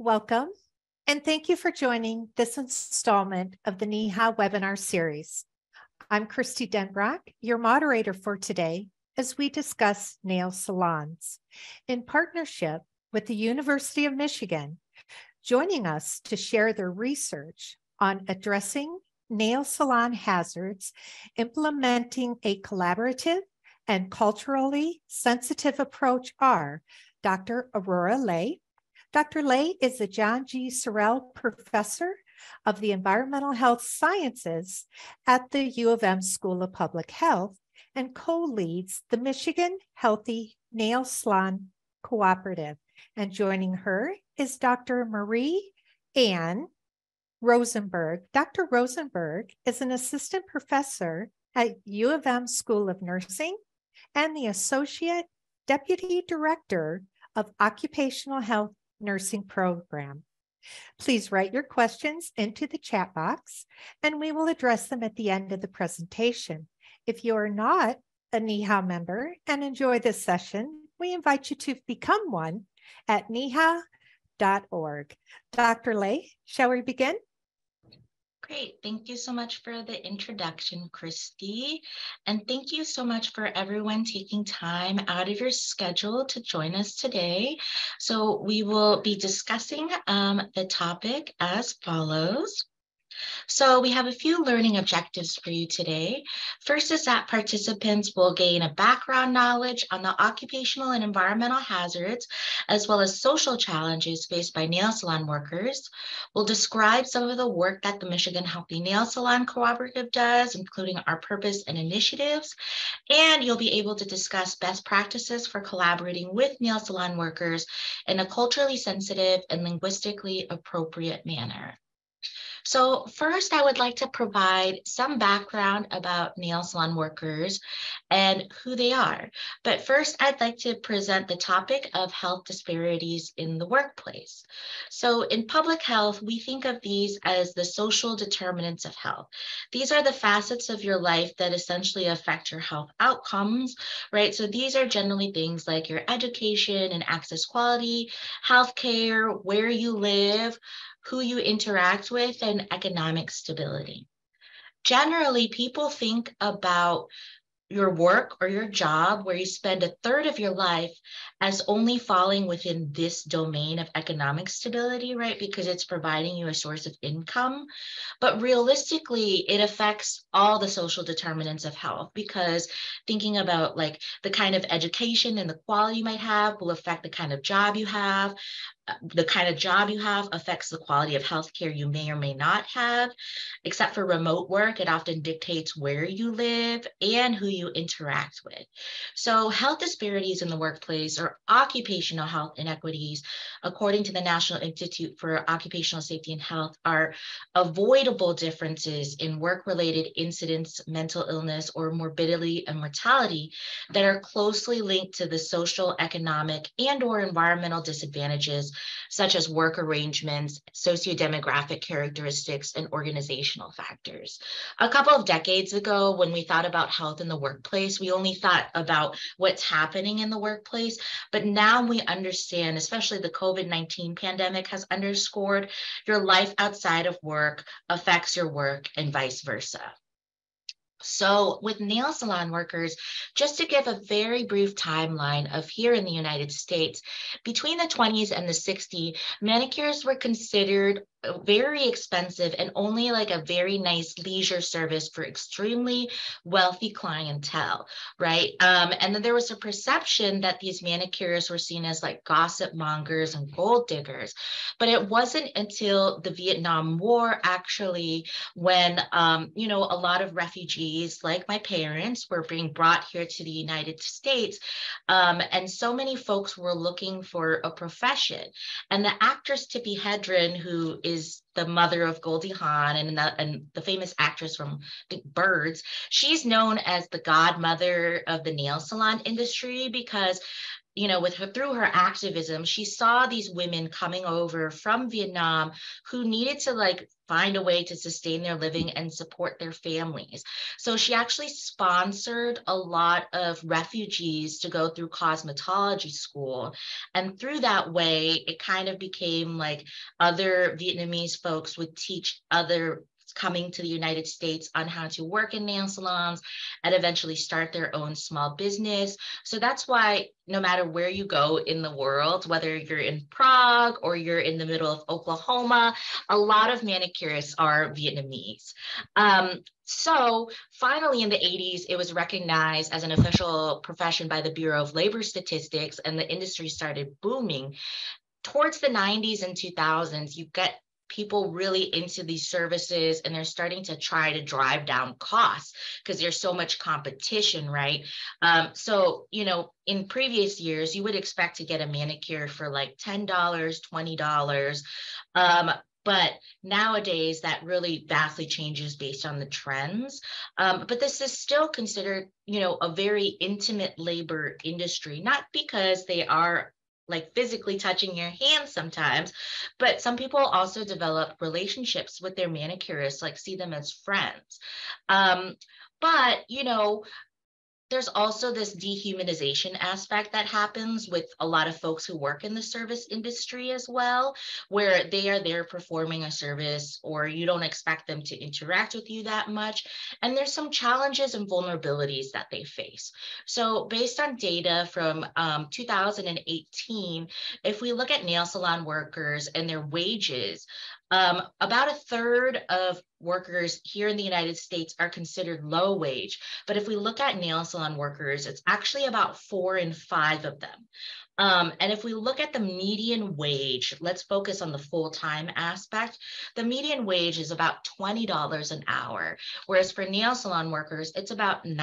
Welcome, and thank you for joining this installment of the NEHA webinar series. I'm Kristie Denbrock, your moderator for today, as we discuss nail salons in partnership with the University of Michigan, joining us to share their research on addressing nail salon hazards, implementing a collaborative and culturally sensitive approach are Dr. Aurora Le, Dr. Le is the John G. Searle Professor of the Environmental Health Sciences at the U of M School of Public Health and co leads the Michigan Healthy Nail Salon Cooperative. And joining her is Dr. Marie Ann Rosenberg. Dr. Rosemberg is an assistant professor at U of M School of Nursing and the Associate Deputy Director of Occupational Health nursing program. Please write your questions into the chat box and we will address them at the end of the presentation. If you are not a NEHA member and enjoy this session, we invite you to become one at neha.org. Dr. Le, shall we begin? Great. Thank you so much for the introduction, Kristie. And thank you so much for everyone taking time out of your schedule to join us today. So we will be discussing um, the topic as follows. So we have a few learning objectives for you today. First is that participants will gain a background knowledge on the occupational and environmental hazards, as well as social challenges faced by nail salon workers. We'll describe some of the work that the Michigan Healthy Nail Salon Cooperative does, including our purpose and initiatives. And you'll be able to discuss best practices for collaborating with nail salon workers in a culturally sensitive and linguistically appropriate manner. So first, I would like to provide some background about nail salon workers and who they are. But first, I'd like to present the topic of health disparities in the workplace. So in public health, we think of these as the social determinants of health. These are the facets of your life that essentially affect your health outcomes, right? So these are generally things like your education and access quality, healthcare, where you live, who you interact with, and economic stability. Generally, people think about your work or your job where you spend a third of your life as only falling within this domain of economic stability, right? Because it's providing you a source of income. But realistically, it affects all the social determinants of health because thinking about like the kind of education and the quality you might have will affect the kind of job you have the kind of job you have affects the quality of healthcare you may or may not have. Except for remote work, it often dictates where you live and who you interact with. So, health disparities in the workplace or occupational health inequities, according to the National Institute for Occupational Safety and Health, are avoidable differences in work related incidents, mental illness, or morbidity and mortality that are closely linked to the social, economic, and or environmental disadvantages such as work arrangements, sociodemographic characteristics, and organizational factors. A couple of decades ago, when we thought about health in the workplace, we only thought about what's happening in the workplace. But now we understand, especially the COVID 19 pandemic has underscored your life outside of work affects your work and vice versa. So, with nail salon workers, just to give a very brief timeline of here in the United States, between the 20s and the 60s, manicures were considered very expensive and only like a very nice leisure service for extremely wealthy clientele, right? Um, and then there was a perception that these manicurists were seen as like gossip mongers and gold diggers. But it wasn't until the Vietnam War, actually, when, um, you know, a lot of refugees, like my parents, were being brought here to the United States. Um, and so many folks were looking for a profession. And the actress Tippi Hedren, who is the mother of Goldie Hawn and and the famous actress from Birds. She's known as the godmother of the nail salon industry because you know, with her through her activism, she saw these women coming over from Vietnam who needed to like find a way to sustain their living and support their families. So she actually sponsored a lot of refugees to go through cosmetology school. And through that way, it kind of became like other Vietnamese folks would teach other coming to the United States on how to work in nail salons and eventually start their own small business. So that's why no matter where you go in the world, whether you're in Prague or you're in the middle of Oklahoma, a lot of manicurists are Vietnamese. Um, so finally in the 80s, it was recognized as an official profession by the Bureau of Labor Statistics and the industry started booming towards the 90s and 2000s, you get people really into these services and they're starting to try to drive down costs because there's so much competition right? Um, so you know in previous years you would expect to get a manicure for like $10 $20 um, but nowadays that really vastly changes based on the trends. Um, but this is still considered you know a very intimate labor industry not because they are like physically touching your hands sometimes but some people also develop relationships with their manicurists like see them as friends. Um, but you know there's also this dehumanization aspect that happens with a lot of folks who work in the service industry as well, where they are there performing a service or you don't expect them to interact with you that much. And there's some challenges and vulnerabilities that they face. So, based on data from um, 2018, if we look at nail salon workers and their wages, um, about a third of workers here in the United States are considered low wage. But if we look at nail salon workers, it's actually about four in five of them. Um, and if we look at the median wage, let's focus on the full time aspect. The median wage is about $20 an hour, whereas for nail salon workers, it's about $9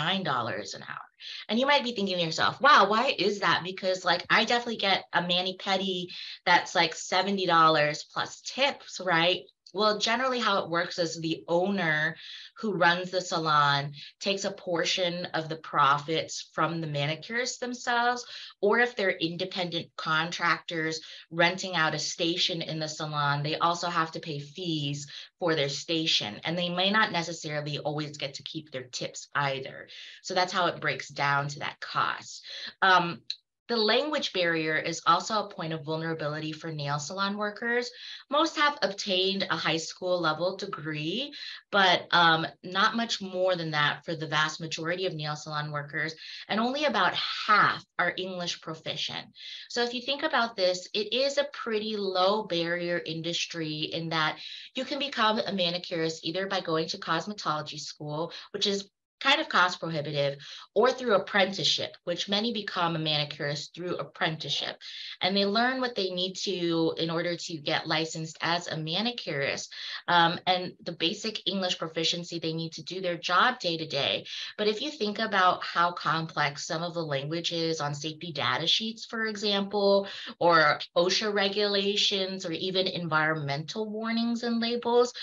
an hour. And you might be thinking to yourself, wow, why is that? Because like I definitely get a mani pedi that's like $70 plus tips, right? Well, generally, how it works is the owner who runs the salon takes a portion of the profits from the manicurists themselves, or if they're independent contractors renting out a station in the salon, they also have to pay fees for their station. And they may not necessarily always get to keep their tips either. So that's how it breaks down to that cost. Um, the language barrier is also a point of vulnerability for nail salon workers. Most have obtained a high school level degree, but um, not much more than that for the vast majority of nail salon workers, and only about half are English proficient. So if you think about this, it is a pretty low barrier industry in that you can become a manicurist either by going to cosmetology school, which is kind of cost prohibitive, or through apprenticeship, which many become a manicurist through apprenticeship. And they learn what they need to in order to get licensed as a manicurist um, and the basic English proficiency they need to do their job day to day. But if you think about how complex some of the languages on safety data sheets, for example, or OSHA regulations, or even environmental warnings and labels,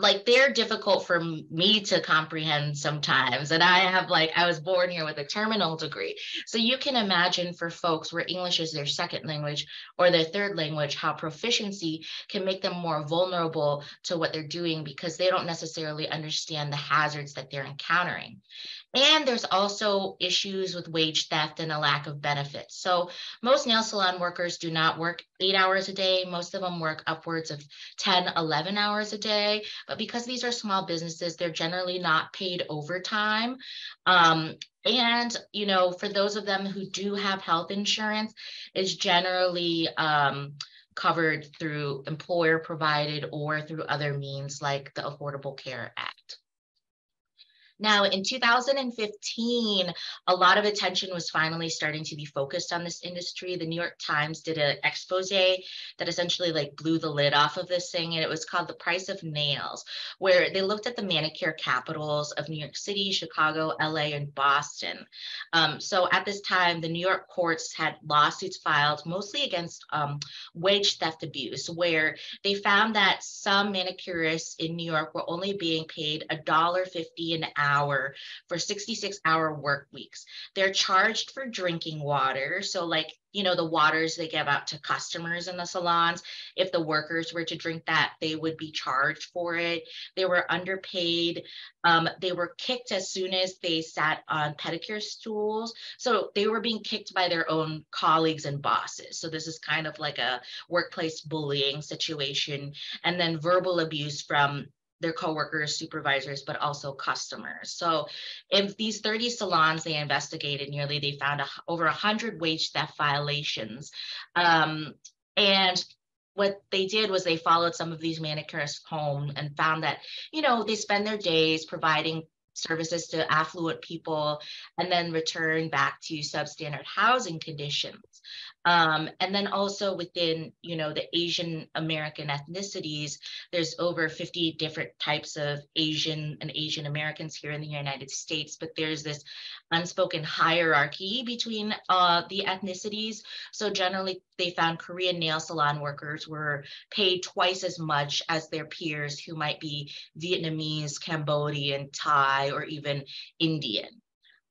like they're difficult for me to comprehend sometimes and i have like i was born here with a terminal degree so you can imagine for folks where english is their second language or their third language how proficiency can make them more vulnerable to what they're doing because they don't necessarily understand the hazards that they're encountering and there's also issues with wage theft and a lack of benefits. So most nail salon workers do not work eight hours a day. Most of them work upwards of 10, 11 hours a day. But because these are small businesses, they're generally not paid overtime. Um, and, you know, for those of them who do have health insurance, is generally um, covered through employer provided or through other means like the Affordable Care Act. Now, in 2015, a lot of attention was finally starting to be focused on this industry. The New York Times did an expose that essentially like blew the lid off of this thing, and it was called The Price of Nails, where they looked at the manicure capitals of New York City, Chicago, LA, and Boston. Um, so at this time, the New York courts had lawsuits filed mostly against um, wage theft abuse, where they found that some manicurists in New York were only being paid $1.50 an hour hour for 66 hour work weeks. They're charged for drinking water. So, like, you know, the waters they give out to customers in the salons, if the workers were to drink that, they would be charged for it. They were underpaid. Um, they were kicked as soon as they sat on pedicure stools. So, they were being kicked by their own colleagues and bosses. So, this is kind of like a workplace bullying situation. And then verbal abuse from their coworkers, supervisors, but also customers. So in these 30 salons they investigated, nearly they found a, over 100 wage theft violations. Um, and what they did was they followed some of these manicurists home and found that, you know, they spend their days providing services to affluent people and then return back to substandard housing conditions. Um, and then also within, you know, the Asian American ethnicities, there's over 50 different types of Asian and Asian Americans here in the United States, but there's this unspoken hierarchy between uh, the ethnicities. So generally, they found Korean nail salon workers were paid twice as much as their peers who might be Vietnamese, Cambodian, Thai, or even Indian.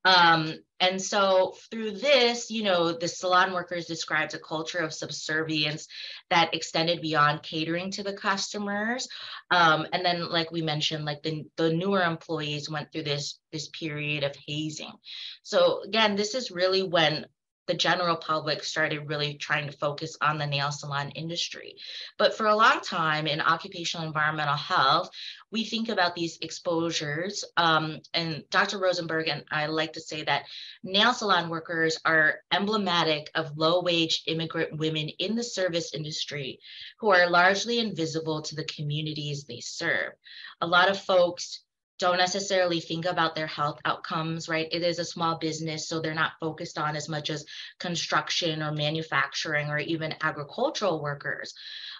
Um, and so through this, you know, the salon workers described a culture of subservience that extended beyond catering to the customers. Um, and then, like we mentioned, like the, the newer employees went through this this period of hazing. So again, this is really when the general public started really trying to focus on the nail salon industry. But for a long time in occupational environmental health, we think about these exposures. Um, and Dr. Rosemberg and I like to say that nail salon workers are emblematic of low wage immigrant women in the service industry who are largely invisible to the communities they serve. A lot of folks don't necessarily think about their health outcomes, right? It is a small business, so they're not focused on as much as construction or manufacturing or even agricultural workers.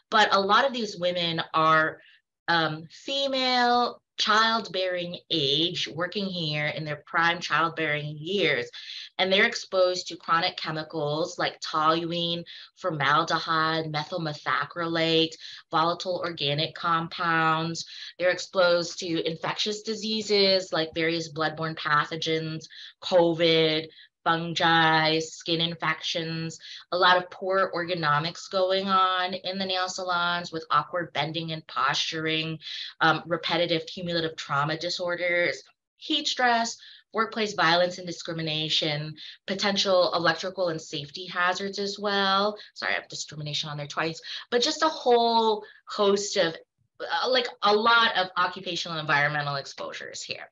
But a lot of these women are um, female, childbearing age, working here in their prime childbearing years, and they're exposed to chronic chemicals like toluene, formaldehyde, methyl methacrylate, volatile organic compounds. They're exposed to infectious diseases like various bloodborne pathogens, COVID, fungi, skin infections, a lot of poor ergonomics going on in the nail salons with awkward bending and posturing, um, repetitive cumulative trauma disorders, heat stress, workplace violence and discrimination, potential electrical and safety hazards as well. Sorry, I have discrimination on there twice, but just a whole host of uh, like a lot of occupational environmental exposures here.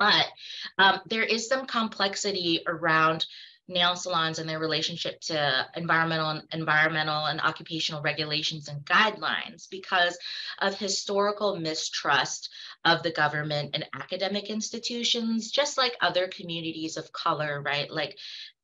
But um, there is some complexity around nail salons and their relationship to environmental and environmental and occupational regulations and guidelines because of historical mistrust of the government and academic institutions just like other communities of color right? Like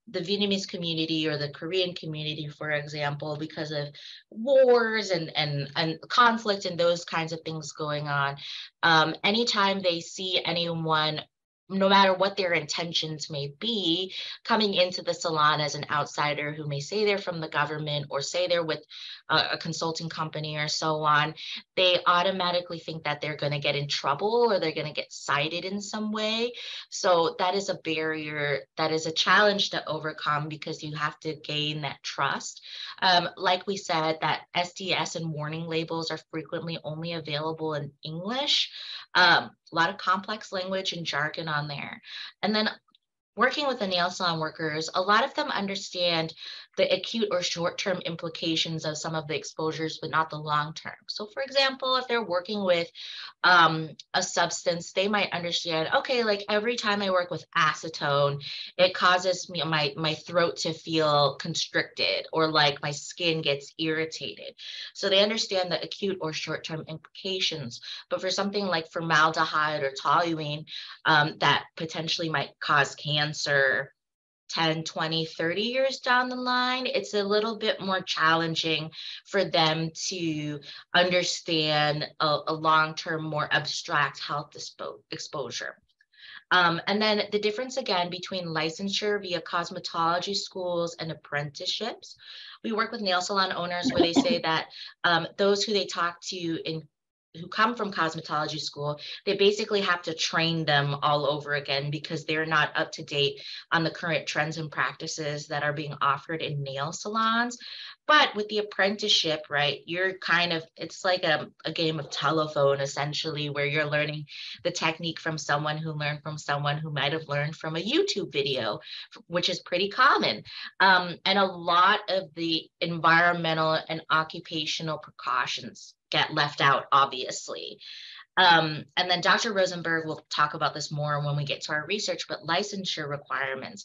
the Vietnamese community or the Korean community, for example, because of wars and and and conflict and those kinds of things going on. Um, anytime they see anyone no matter what their intentions may be, coming into the salon as an outsider who may say they're from the government or say they're with a, a consulting company or so on, they automatically think that they're going to get in trouble or they're going to get cited in some way. So that is a barrier, that is a challenge to overcome because you have to gain that trust. Um, like we said, that SDS and warning labels are frequently only available in English. Um, a lot of complex language and jargon on there. And then working with the nail salon workers, a lot of them understand the acute or short-term implications of some of the exposures, but not the long-term. So for example, if they're working with um, a substance, they might understand, okay, like every time I work with acetone, it causes me my, my throat to feel constricted or like my skin gets irritated. So they understand the acute or short-term implications. But for something like formaldehyde or toluene um, that potentially might cause cancer, 10, 20, 30 years down the line, it's a little bit more challenging for them to understand a, a long term, more abstract health expo- exposure. Um, and then the difference again between licensure via cosmetology schools and apprenticeships. We work with nail salon owners where they say that um, those who they talk to in who come from cosmetology school, they basically have to train them all over again because they're not up to date on the current trends and practices that are being offered in nail salons. But with the apprenticeship, right, you're kind of, it's like a, a game of telephone essentially, where you're learning the technique from someone who learned from someone who might have learned from a YouTube video, which is pretty common. Um, and a lot of the environmental and occupational precautions get left out, obviously. Um, and then Dr. Rosemberg will talk about this more when we get to our research, but licensure requirements.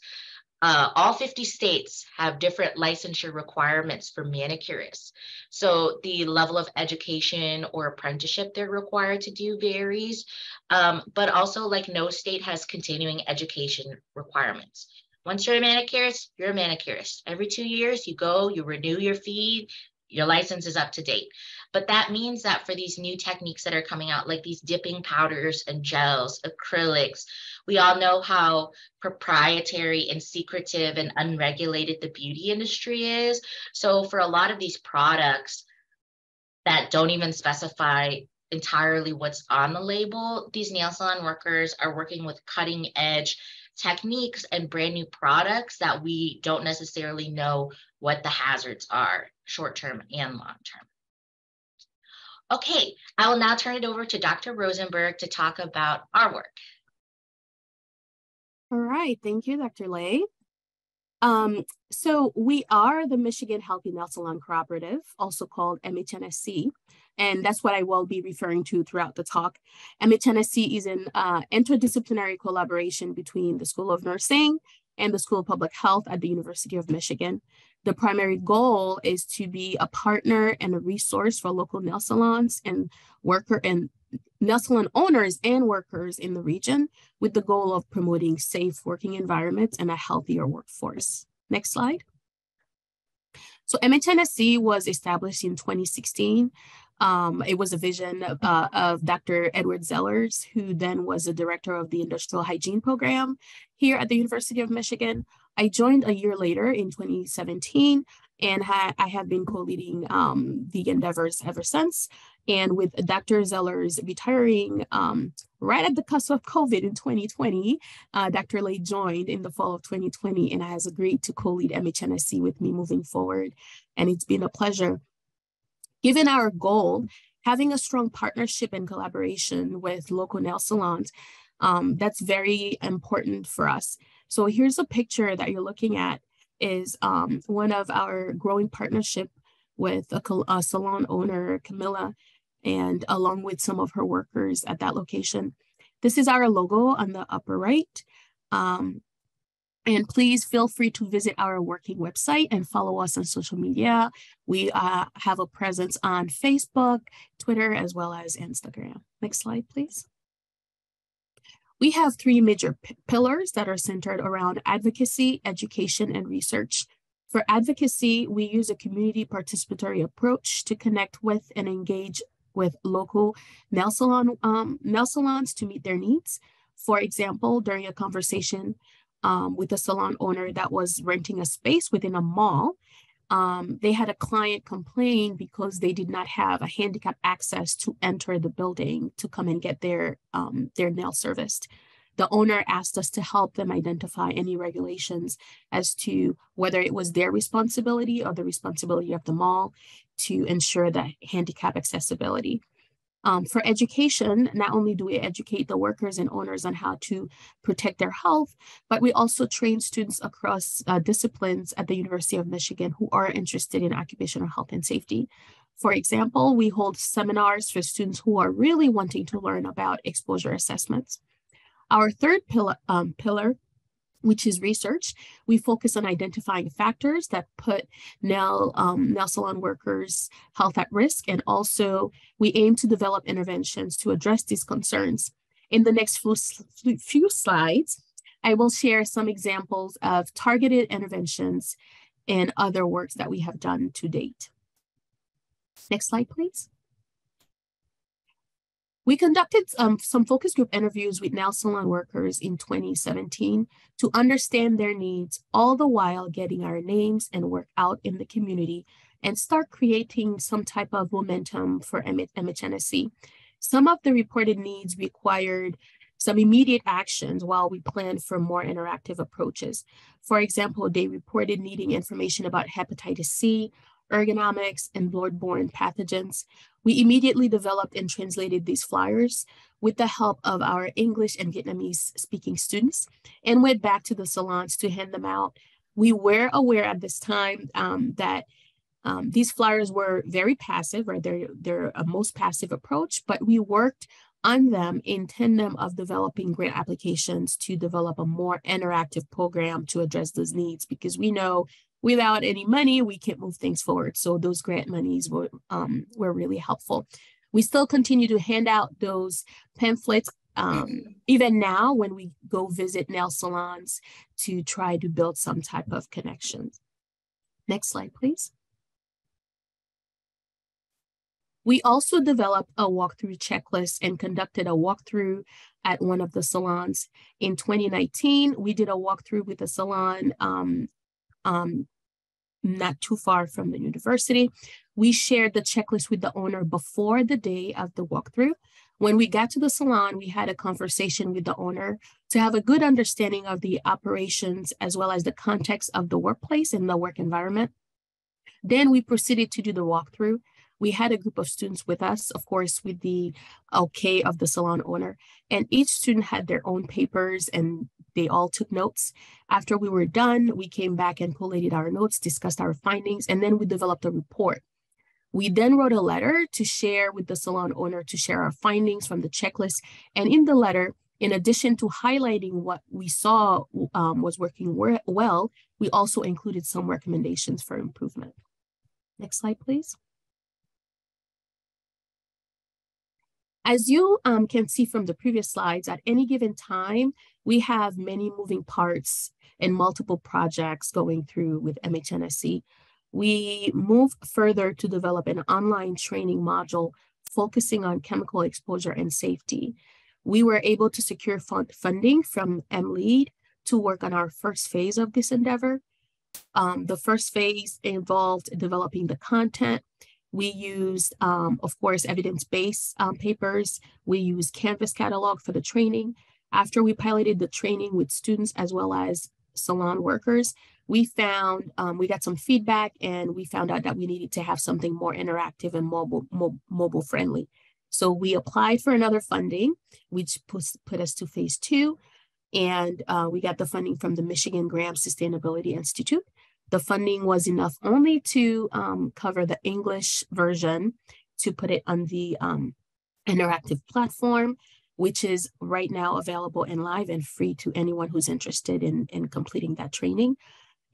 Uh, all 50 states have different licensure requirements for manicurists. So the level of education or apprenticeship they're required to do varies, um, but also like no state has continuing education requirements. Once you're a manicurist, you're a manicurist. Every two years, you go, you renew your fee, your license is up to date. But that means that for these new techniques that are coming out, like these dipping powders and gels, acrylics, we all know how proprietary and secretive and unregulated the beauty industry is. So for a lot of these products that don't even specify entirely what's on the label, these nail salon workers are working with cutting edge techniques and brand new products that we don't necessarily know what the hazards are, short term and long term. Okay, I will now turn it over to Dr. Rosemberg to talk about our work. All right, thank you, Dr. Le. Um, so we are the Michigan Healthy Nail Salon Cooperative, also called MHNSC, and that's what I will be referring to throughout the talk. MHNSC is an uh, interdisciplinary collaboration between the School of Nursing and the School of Public Health at the University of Michigan. The primary goal is to be a partner and a resource for local nail salons and worker and nail salon owners and workers in the region with the goal of promoting safe working environments and a healthier workforce. Next slide. So MHNSC was established in 2016 um, it was a vision of, uh, of Dr. Edward Zellers, who then was the director of the Industrial Hygiene Program here at the University of Michigan. I joined a year later in 2017, and ha- I have been co-leading um, the endeavors ever since. And with Dr. Zellers retiring um, right at the cusp of COVID in 2020, uh, Dr. Le joined in the fall of 2020 and has agreed to co-lead MHNSC with me moving forward. And it's been a pleasure Given our goal, having a strong partnership and collaboration with local nail salons, um, that's very important for us. So here's a picture that you're looking at is um, one of our growing partnership with a, a, salon owner, Camilla, and along with some of her workers at that location. This is our logo on the upper right. Um, and please feel free to visit our working website and follow us on social media. We uh, have a presence on Facebook, Twitter, as well as Instagram. Next slide, please. We have three major pillars that are centered around advocacy, education, and research. For advocacy, we use a community participatory approach to connect with and engage with local nail, salon, um, nail salons to meet their needs. For example, during a conversation um, with a salon owner that was renting a space within a mall. Um, they had a client complain because they did not have a handicap access to enter the building to come and get their um, their nail serviced. The owner asked us to help them identify any regulations as to whether it was their responsibility or the responsibility of the mall to ensure that handicap accessibility. Um, for education, not only do we educate the workers and owners on how to protect their health, but we also train students across uh, disciplines at the University of Michigan who are interested in occupational health and safety. For example, we hold seminars for students who are really wanting to learn about exposure assessments. Our third pillar, um, pillar which is research. We focus on identifying factors that put nail, um, nail salon workers' health at risk, and also we aim to develop interventions to address these concerns. In the next few, few slides, I will share some examples of targeted interventions and other works that we have done to date. Next slide, please. We conducted um, some focus group interviews with nail salon workers in 2017 to understand their needs, all the while getting our names and work out in the community and start creating some type of momentum for MHNSC. Some of the reported needs required some immediate actions while we planned for more interactive approaches. For example, they reported needing information about hepatitis C, ergonomics, and bloodborne pathogens. We immediately developed and translated these flyers with the help of our English and Vietnamese speaking students and went back to the salons to hand them out. We were aware at this time um, that um, these flyers were very passive, or they're, they're a most passive approach, but we worked on them in tandem of developing grant applications to develop a more interactive program to address those needs because we know without any money we can't move things forward. So those grant monies were um, were really helpful. We still continue to hand out those pamphlets um, even now when we go visit nail salons to try to build some type of connections next slide please. We also developed a walkthrough checklist and conducted a walkthrough at one of the salons. In 2019, we did a walkthrough with a salon um, um, not too far from the university. We shared the checklist with the owner before the day of the walkthrough. When we got to the salon, we had a conversation with the owner to have a good understanding of the operations as well as the context of the workplace and the work environment. Then we proceeded to do the walkthrough we had a group of students with us, of course, with the okay of the salon owner, and each student had their own papers and they all took notes. After we were done, we came back and collated our notes, discussed our findings, and then we developed a report. We then wrote a letter to share with the salon owner to share our findings from the checklist. And in the letter, in addition to highlighting what we saw um, was working well, we also included some recommendations for improvement. Next slide, please. As you um, can see from the previous slides, at any given time, we have many moving parts and multiple projects going through with MHNSC. We move further to develop an online training module focusing on chemical exposure and safety. We were able to secure fund funding from MLEAD to work on our first phase of this endeavor. Um, the first phase involved developing the content we used, um, of course, evidence-based um, papers. We used Canvas catalog for the training. After we piloted the training with students as well as salon workers, we found, um, we got some feedback and we found out that we needed to have something more interactive and mobile, mo mobile friendly. So we applied for another funding, which put, put us to phase two. And uh, we got the funding from the Michigan Graham Sustainability Institute. The funding was enough only to um, cover the English version to put it on the um, interactive platform, which is right now available and live and free to anyone who's interested in, in completing that training.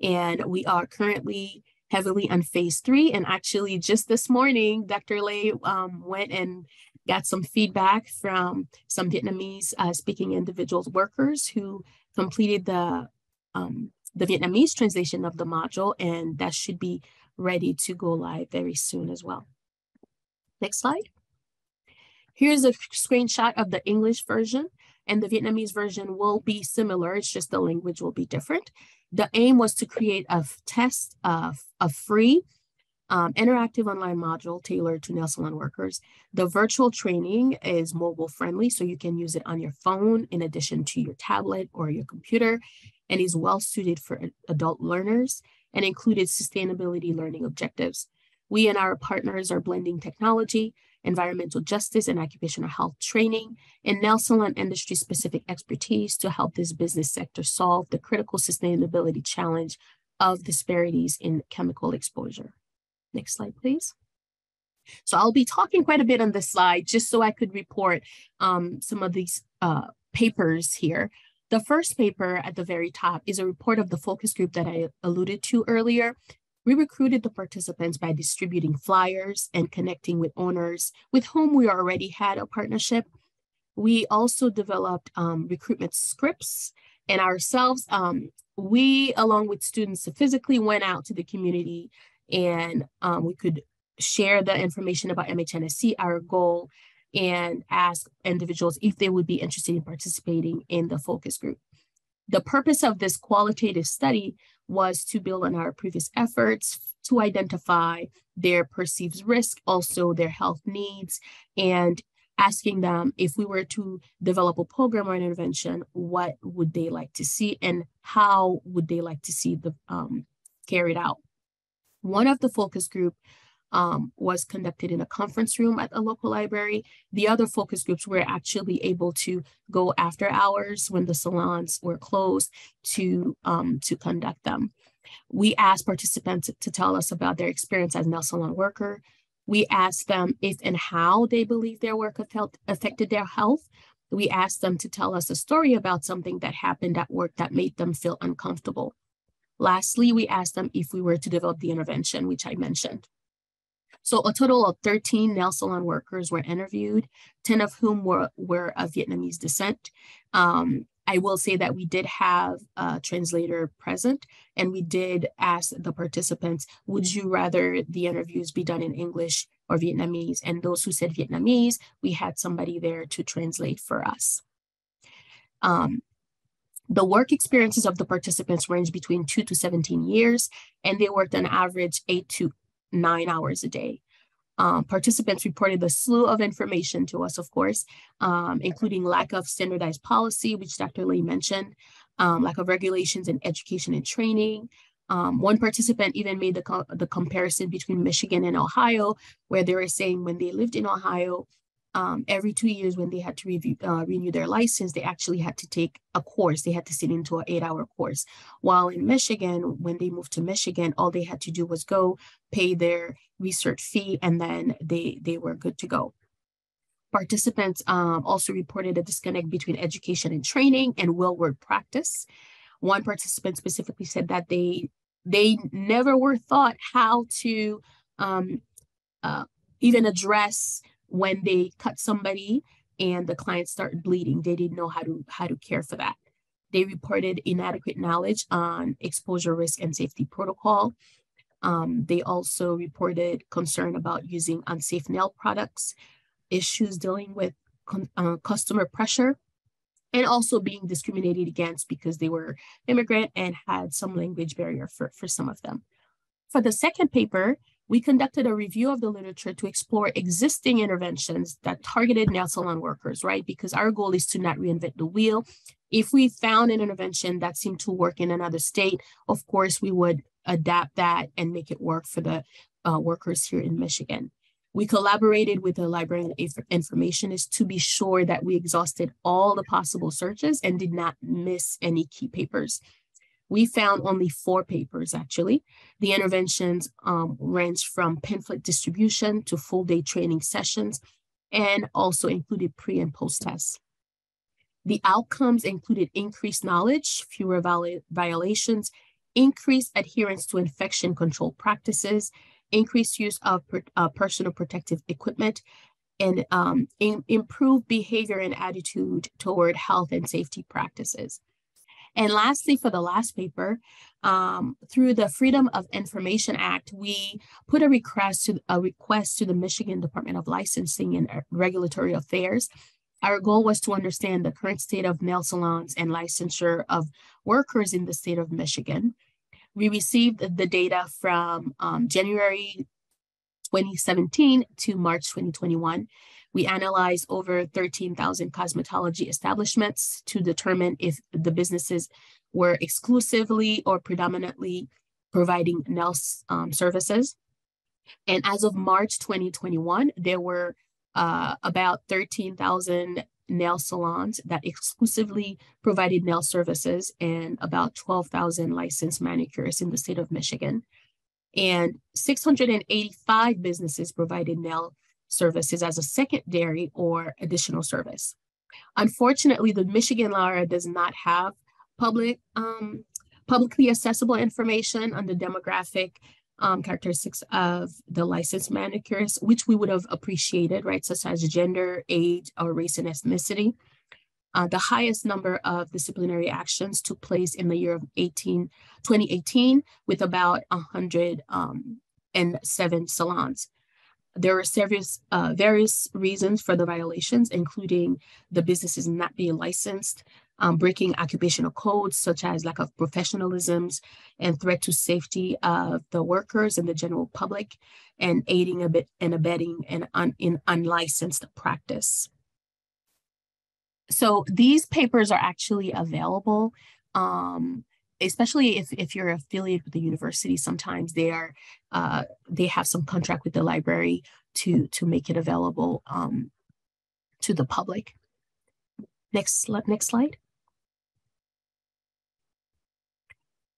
And we are currently heavily on phase three. And actually, just this morning, Dr. Le um, went and got some feedback from some Vietnamese uh, speaking individuals, workers who completed the um, the Vietnamese translation of the module, and that should be ready to go live very soon as well. Next slide. Here's a screenshot of the English version, and the Vietnamese version will be similar, it's just the language will be different. The aim was to create a test of a free um, interactive online module tailored to nail salon workers. The virtual training is mobile friendly, so you can use it on your phone in addition to your tablet or your computer and is well suited for adult learners and included sustainability learning objectives. We and our partners are blending technology, environmental justice, and occupational health training, and nail salon industry specific expertise to help this business sector solve the critical sustainability challenge of disparities in chemical exposure. Next slide, please. So I'll be talking quite a bit on this slide just so I could report um, some of these uh, papers here. The first paper at the very top is a report of the focus group that I alluded to earlier. We recruited the participants by distributing flyers and connecting with owners with whom we already had a partnership. We also developed um, recruitment scripts and ourselves, um, we, along with students, physically went out to the community and um, we could share the information about MHNSC, our goal, and ask individuals if they would be interested in participating in the focus group. The purpose of this qualitative study was to build on our previous efforts to identify their perceived risk, also their health needs, and asking them if we were to develop a program or an intervention, what would they like to see and how would they like to see the um, carried out. One of the focus group um, was conducted in a conference room at a local library. The other focus groups were actually able to go after hours when the salons were closed to, um, to conduct them. We asked participants to tell us about their experience as nail salon worker. We asked them if and how they believe their work affected their health. We asked them to tell us a story about something that happened at work that made them feel uncomfortable. Lastly, we asked them if we were to develop the intervention, which I mentioned. So a total of 13 nail salon workers were interviewed, 10 of whom were, were of Vietnamese descent. Um, I will say that we did have a translator present and we did ask the participants, would you rather the interviews be done in English or Vietnamese? And those who said Vietnamese, we had somebody there to translate for us. Um, the work experiences of the participants range between two to 17 years, and they worked on average eight to nine hours a day. Um, participants reported a slew of information to us, of course, um, including lack of standardized policy, which Dr. Le mentioned, um, lack of regulations in education and training. Um, one participant even made the, co the comparison between Michigan and Ohio, where they were saying when they lived in Ohio, um, every two years when they had to review, uh, renew their license, they actually had to take a course. They had to sit into an eight hour course. While in Michigan, when they moved to Michigan, all they had to do was go pay their research fee and then they, they were good to go. Participants um, also reported a disconnect between education and training and real world practice. One participant specifically said that they they never were taught how to um, uh, even address when they cut somebody and the client started bleeding, they didn't know how to how to care for that. They reported inadequate knowledge on exposure risk and safety protocol. Um, they also reported concern about using unsafe nail products, issues dealing with uh, customer pressure, and also being discriminated against because they were immigrant and had some language barrier for, for some of them. For the second paper, we conducted a review of the literature to explore existing interventions that targeted nail salon workers, right? Because our goal is to not reinvent the wheel. If we found an intervention that seemed to work in another state, of course, we would adapt that and make it work for the uh, workers here in Michigan. We collaborated with the librarian informationist to be sure that we exhausted all the possible searches and did not miss any key papers. We found only four papers, actually. The interventions um, ranged from pamphlet distribution to full day training sessions and also included pre and post tests. The outcomes included increased knowledge, fewer violations, increased adherence to infection control practices, increased use of per, uh, personal protective equipment, and um, improved behavior and attitude toward health and safety practices. And lastly, for the last paper, um, through the Freedom of Information Act, we put a request to a request to the Michigan Department of Licensing and Regulatory Affairs. Our goal was to understand the current state of nail salons and licensure of workers in the state of Michigan. We received the data from um, January 2017 to March 2021. We analyzed over 13,000 cosmetology establishments to determine if the businesses were exclusively or predominantly providing nail um, services. And as of March 2021, there were uh, about 13,000 nail salons that exclusively provided nail services and about 12,000 licensed manicurists in the state of Michigan. And 685 businesses provided nail services as a secondary or additional service. Unfortunately, the Michigan law does not have public um, publicly accessible information on the demographic um, characteristics of the licensed manicurists, which we would have appreciated, right, such as gender, age, or race and ethnicity. Uh, the highest number of disciplinary actions took place in the year of 18, 2018 with about 107 um, salons. There were various, uh, various reasons for the violations, including the businesses not being licensed, um, breaking occupational codes such as lack of professionalisms and threat to safety of the workers and the general public, and aiding a bit and abetting and un, in unlicensed practice. So these papers are actually available, um, especially if, if you're affiliated with the university. Sometimes they are uh, they have some contract with the library to to make it available um, to the public. Next, next slide.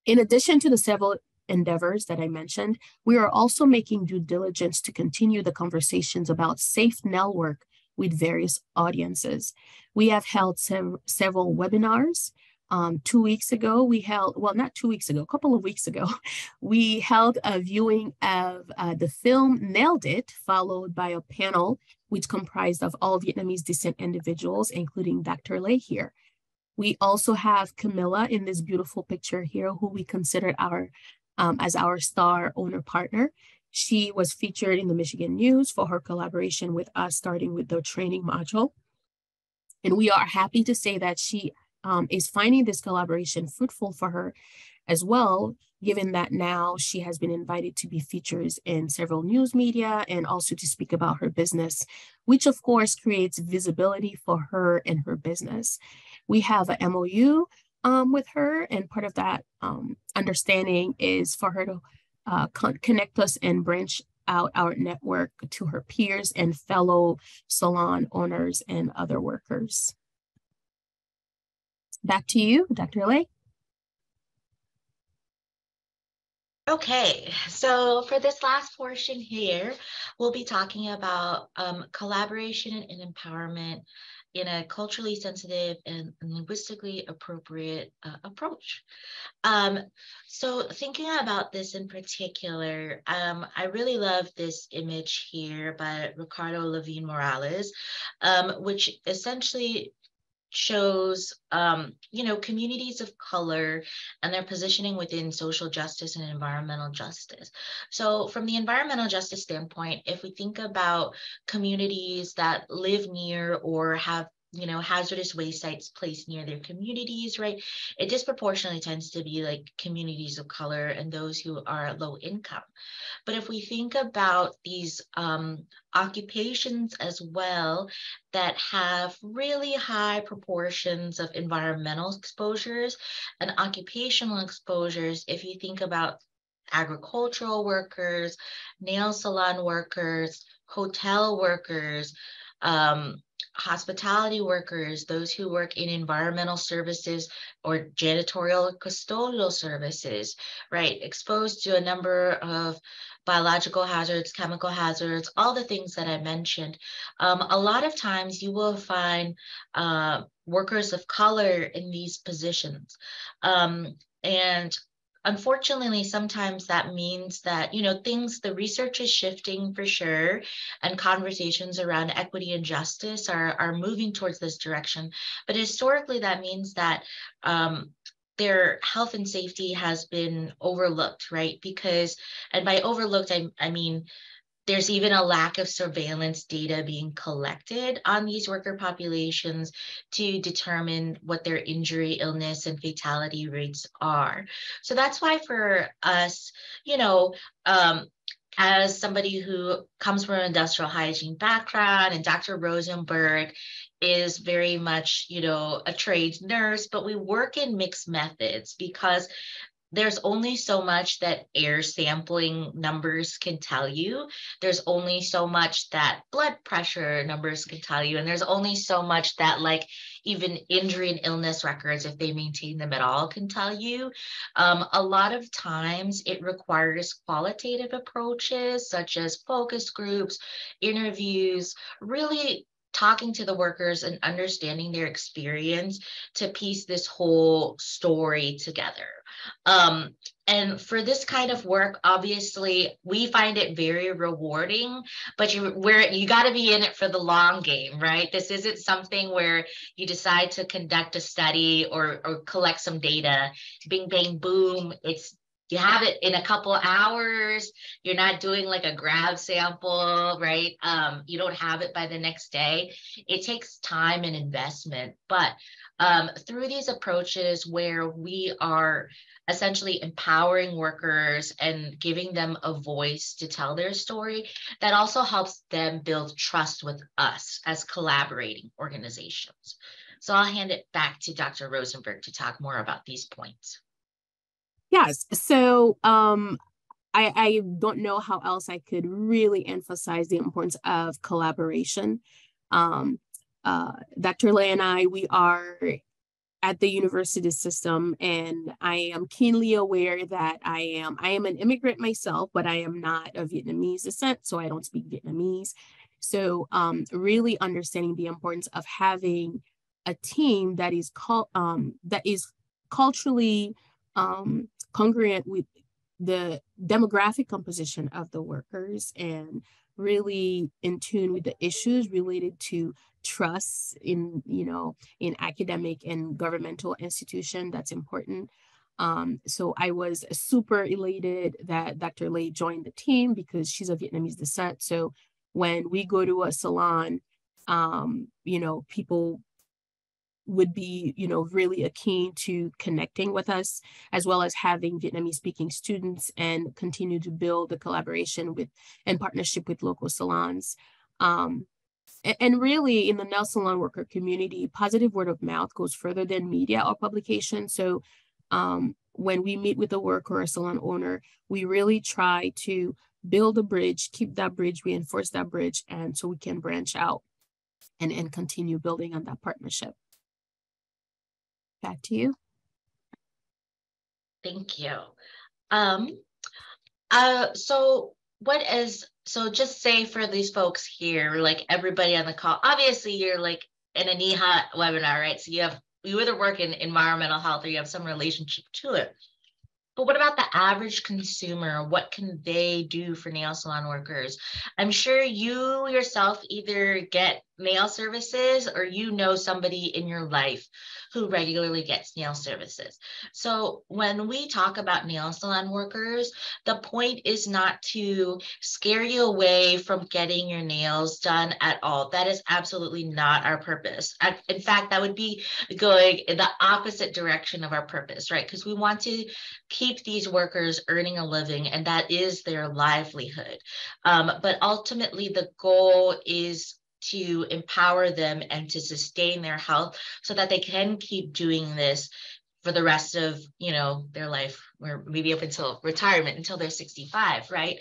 In addition to the several endeavors that I mentioned, we are also making due diligence to continue the conversations about safe nail work with various audiences. We have held sev several webinars. Um, two weeks ago, we held, well, not two weeks ago, a couple of weeks ago, we held a viewing of uh, the film Nailed It, followed by a panel which comprised of all Vietnamese descent individuals, including Dr. Le here. We also have Camilla in this beautiful picture here, who we considered our um, as our star owner partner. She was featured in the Michigan News for her collaboration with us, starting with the training module. And we are happy to say that she um, is finding this collaboration fruitful for her as well, given that now she has been invited to be featured in several news media and also to speak about her business, which of course creates visibility for her and her business. We have a MOU um, with her, and part of that um, understanding is for her to uh, con- connect us and branch out our network to her peers and fellow salon owners and other workers. Back to you, Dr. Le. Okay, so for this last portion here, we'll be talking about um, collaboration and empowerment in a culturally sensitive and linguistically appropriate uh, approach. Um, so thinking about this in particular, um, I really love this image here by Ricardo Levins Morales, um, which essentially shows um, you know communities of color and their positioning within social justice and environmental justice. So from the environmental justice standpoint if we think about communities that live near or have you know hazardous waste sites placed near their communities right? It disproportionately tends to be like communities of color and those who are low income. But if we think about these um, occupations as well that have really high proportions of environmental exposures and occupational exposures if you think about agricultural workers nail salon workers hotel workers um, hospitality workers, those who work in environmental services or janitorial custodial services, right? Exposed to a number of biological hazards, chemical hazards, all the things that I mentioned. Um, a lot of times you will find uh, workers of color in these positions. Um, and unfortunately sometimes that means that you know things the research is shifting for sure and conversations around equity and justice are are moving towards this direction. But historically that means that um, their health and safety has been overlooked right? Because and by overlooked i, I mean there's even a lack of surveillance data being collected on these worker populations to determine what their injury, illness, and fatality rates are. So that's why for us, you know, um, as somebody who comes from an industrial hygiene background and Dr. Rosemberg is very much, you know, a trained nurse, but we work in mixed methods because there's only so much that air sampling numbers can tell you. There's only so much that blood pressure numbers can tell you. And there's only so much that, like, even injury and illness records, if they maintain them at all, can tell you. Um, a lot of times it requires qualitative approaches, such as focus groups, interviews, really talking to the workers and understanding their experience to piece this whole story together. Um, and for this kind of work, obviously, we find it very rewarding. But you, where you got to be in it for the long game, right? This isn't something where you decide to conduct a study or or collect some data. Bing, bang, boom! It's you have it in a couple hours you're not doing like a grab sample right? Um, you don't have it by the next day. It takes time and investment but um, through these approaches where we are essentially empowering workers and giving them a voice to tell their story that also helps them build trust with us as collaborating organizations. So i'll hand it back to dr Rosemberg to talk more about these points Yes. So um, I, I don't know how else I could really emphasize the importance of collaboration. Um, uh, Dr. Le and I, we are at the university system, and I am keenly aware that I am I am an immigrant myself, but I am not of Vietnamese descent, so I don't speak Vietnamese. So um, really understanding the importance of having a team that is called um, that is culturally um, congruent with the demographic composition of the workers and really in tune with the issues related to trust in you know in academic and governmental institution that's important. Um, so i was super elated that dr Le joined the team because she's of vietnamese descent. So when we go to a salon um, you know people would be, you know, really a key to connecting with us, as well as having Vietnamese speaking students and continue to build the collaboration with and partnership with local salons. Um, and really in the nail salon worker community, positive word of mouth goes further than media or publication. So um, when we meet with a worker or a salon owner, we really try to build a bridge, keep that bridge, reinforce that bridge, and so we can branch out and, and continue building on that partnership. Back to you. Thank you. Um, uh, so what is, so just say for these folks here, like everybody on the call, obviously you're like in a NEHA webinar, right? So you have, you either work in environmental health or you have some relationship to it. But what about the average consumer? What can they do for nail salon workers? I'm sure you yourself either get nail services or you know somebody in your life who regularly gets nail services. So when we talk about nail salon workers, the point is not to scare you away from getting your nails done at all. That is absolutely not our purpose. In fact, that would be going in the opposite direction of our purpose, right? Because we want to keep these workers earning a living and that is their livelihood. Um, but ultimately, the goal is to empower them and to sustain their health so that they can keep doing this for the rest of you know their life or maybe up until retirement until they're 65 right?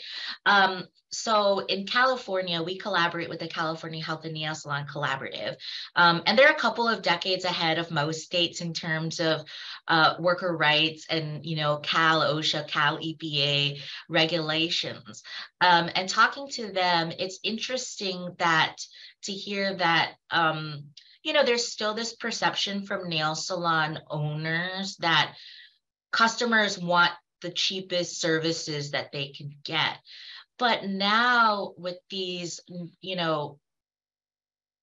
Um, so in california we collaborate with the california health and nail salon collaborative. Um, and they're a couple of decades ahead of most states in terms of uh, worker rights and you know cal osha cal epa regulations. Um, and talking to them it's interesting that to hear that um, you know there's still this perception from nail salon owners that customers want the cheapest services that they can get but now with these you know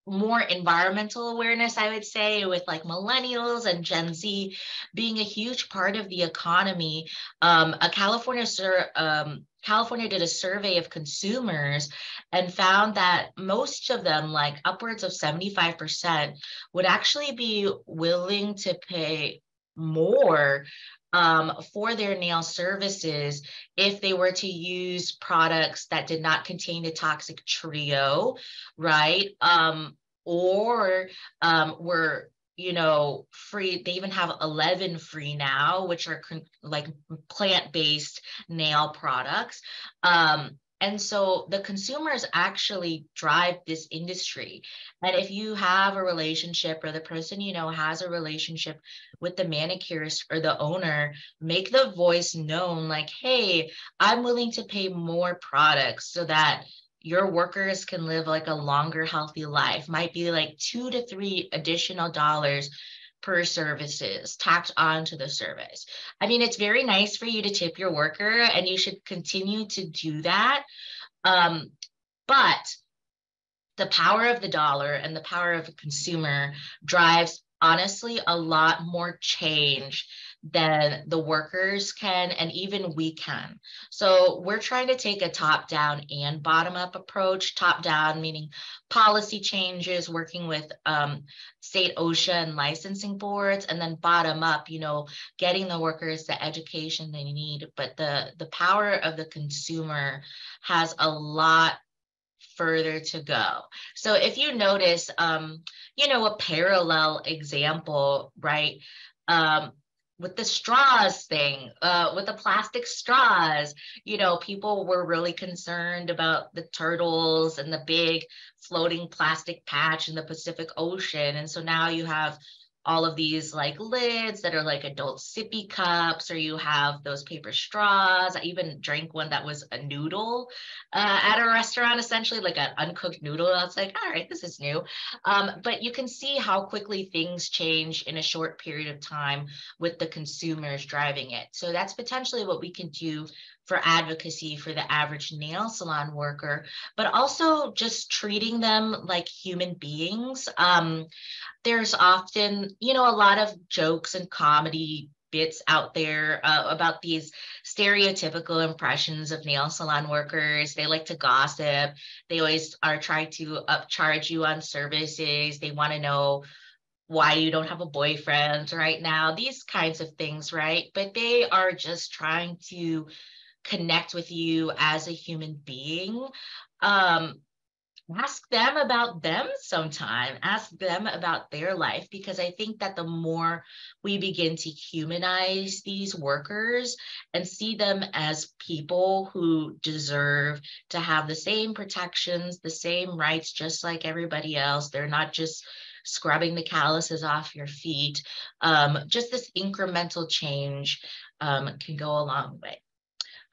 more environmental awareness, I would say, with like millennials and Gen Z being a huge part of the economy. Um, a California sur- um, California did a survey of consumers and found that most of them, like upwards of 75%, would actually be willing to pay more um, for their nail services if they were to use products that did not contain the toxic trio, right? Um, or um, were you know free they even have 11 free now which are con- like plant-based nail products um, and so the consumers actually drive this industry. And if you have a relationship or the person you know has a relationship with the manicurist or the owner, make the voice known like, hey, I'm willing to pay more products so that your workers can live like a longer, healthy life. Might be like two to three additional dollars per services tacked onto the service. I mean, it's very nice for you to tip your worker and you should continue to do that. Um, but the power of the dollar and the power of the consumer drives honestly a lot more change than the workers can, and even we can. So we're trying to take a top down and bottom up approach. Top down meaning policy changes, working with um, state OSHA and licensing boards, and then bottom up, you know, getting the workers the education they need. But the the power of the consumer has a lot further to go. So if you notice, um, you know, a parallel example, right? Um, with the straws thing, uh, with the plastic straws, you know, people were really concerned about the turtles and the big floating plastic patch in the Pacific Ocean. And so now you have all of these like lids that are like adult sippy cups, or you have those paper straws. I even drank one that was a noodle uh, at a restaurant, essentially like an uncooked noodle. I was like, all right, this is new. Um, but you can see how quickly things change in a short period of time with the consumers driving it. So that's potentially what we can do for advocacy for the average nail salon worker, but also just treating them like human beings. Um, there's often, you know, a lot of jokes and comedy bits out there uh, about these stereotypical impressions of nail salon workers. They like to gossip. They always are trying to upcharge you on services. They want to know why you don't have a boyfriend right now, these kinds of things, right? But they are just trying to connect with you as a human being. Um, ask them about them sometime ask them about their life because i think that the more we begin to humanize these workers and see them as people who deserve to have the same protections the same rights just like everybody else they're not just scrubbing the calluses off your feet um, just this incremental change um, can go a long way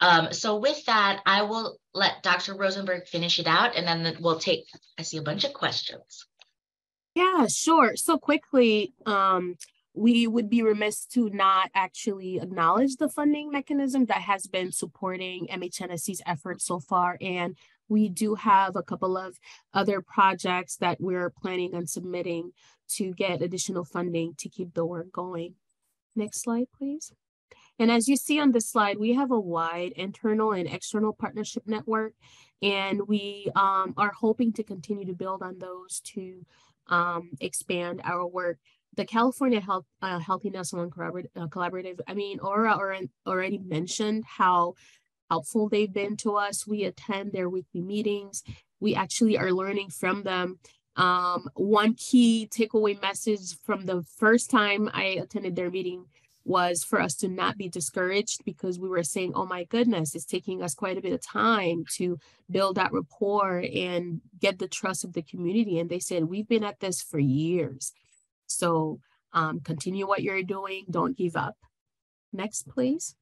um, so with that, I will let Dr. Rosemberg finish it out and then we'll take, I see a bunch of questions. Yeah, sure. So quickly, um, we would be remiss to not actually acknowledge the funding mechanism that has been supporting MHNSC's efforts so far. And we do have a couple of other projects that we're planning on submitting to get additional funding to keep the work going. Next slide, please. And as you see on this slide, we have a wide internal and external partnership network, and we um, are hoping to continue to build on those to um, expand our work. The California Health uh, Healthy Nail Salon uh, Collaborative, I mean, Aura already mentioned how helpful they've been to us. We attend their weekly meetings. We actually are learning from them. Um, one key takeaway message from the first time I attended their meeting was for us to not be discouraged because we were saying, oh my goodness, it's taking us quite a bit of time to build that rapport and get the trust of the community. And they said, we've been at this for years. So um, continue what you're doing, don't give up. Next, please.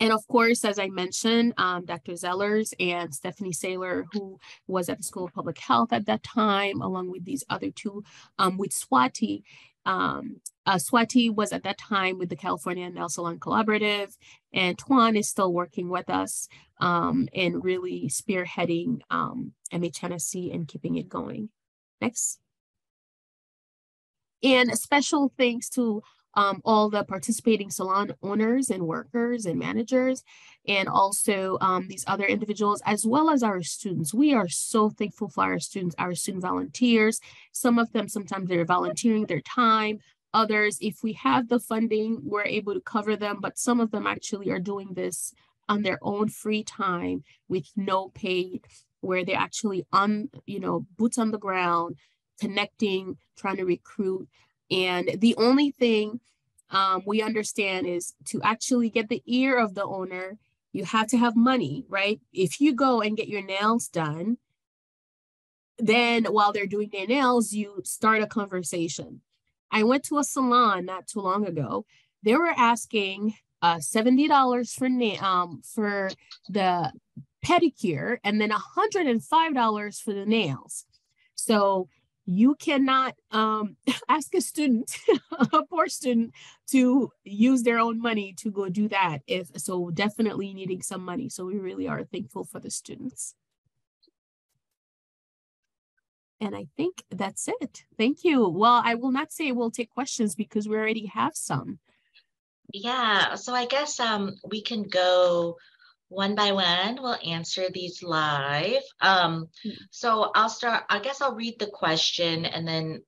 And of course, as I mentioned, um, Dr. Zellers and Stephanie Saylor, who was at the School of Public Health at that time, along with these other two, um, with Swati, um, uh, Swati was at that time with the California Nail Salon Collaborative, and Tuan is still working with us um, and really spearheading um, MHNSC and keeping it going. Next. And special thanks to um, all the participating salon owners and workers and managers, and also um, these other individuals, as well as our students. We are so thankful for our students, our student volunteers. Some of them, sometimes they're volunteering their time. Others, if we have the funding, we're able to cover them, but some of them actually are doing this on their own free time with no pay, where they're actually on, you know, boots on the ground, connecting, trying to recruit. And the only thing um, we understand is to actually get the ear of the owner, you have to have money, right? If you go and get your nails done, then while they're doing their nails, you start a conversation. I went to a salon not too long ago. They were asking uh, $70 for na- um, for the pedicure and then $105 for the nails. So you cannot um, ask a student, a poor student, to use their own money to go do that. If so, definitely needing some money. So we really are thankful for the students. And I think that's it. Thank you. Well, I will not say we'll take questions because we already have some. Yeah, so I guess um, we can go one by one. We'll answer these live. Um, hmm. so I'll start, I guess I'll read the question and then,